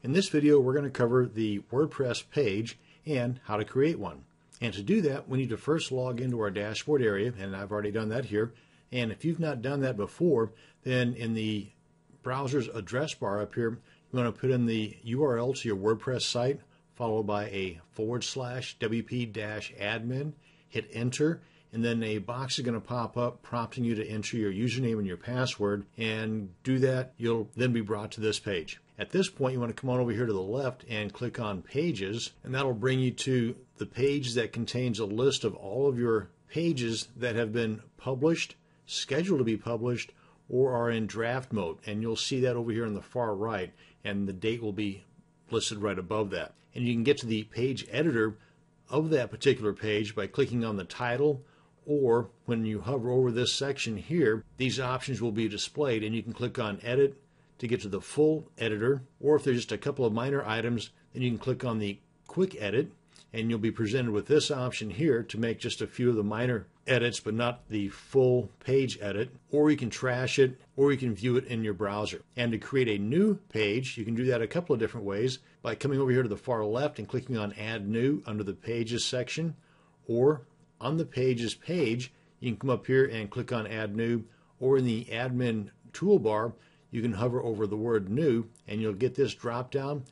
In this video, we're going to cover the WordPress page and how to create one. And to do that, we need to first log into our dashboard area, and I've already done that here. And if you've not done that before, then in the browser's address bar up here, you want to put in the URL to your WordPress site, followed by a forward slash WP admin, hit enter, and then a box is going to pop up prompting you to enter your username and your password. And do that, you'll then be brought to this page. At this point, you want to come on over here to the left and click on Pages, and that'll bring you to the page that contains a list of all of your pages that have been published, scheduled to be published, or are in draft mode. And you'll see that over here on the far right, and the date will be listed right above that. And you can get to the page editor of that particular page by clicking on the title or when you hover over this section here, these options will be displayed and you can click on edit to get to the full editor or if there's just a couple of minor items then you can click on the quick edit and you'll be presented with this option here to make just a few of the minor edits but not the full page edit or you can trash it or you can view it in your browser. And to create a new page you can do that a couple of different ways by coming over here to the far left and clicking on add new under the pages section or on the pages page, you can come up here and click on Add New, or in the admin toolbar, you can hover over the word New, and you'll get this drop down.